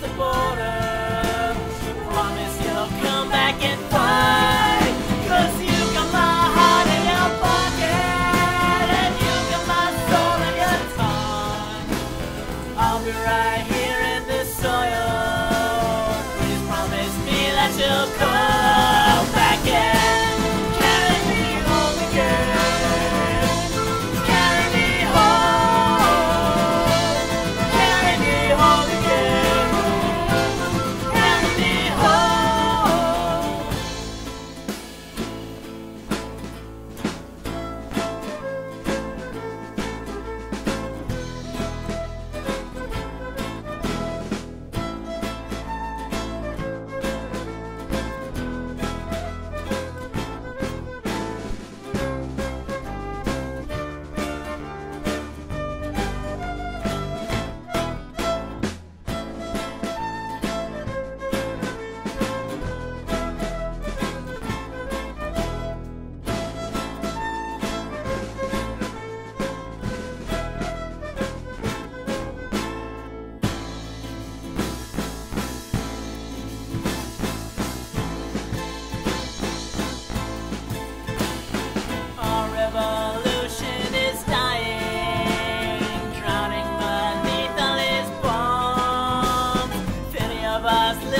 the ball. of us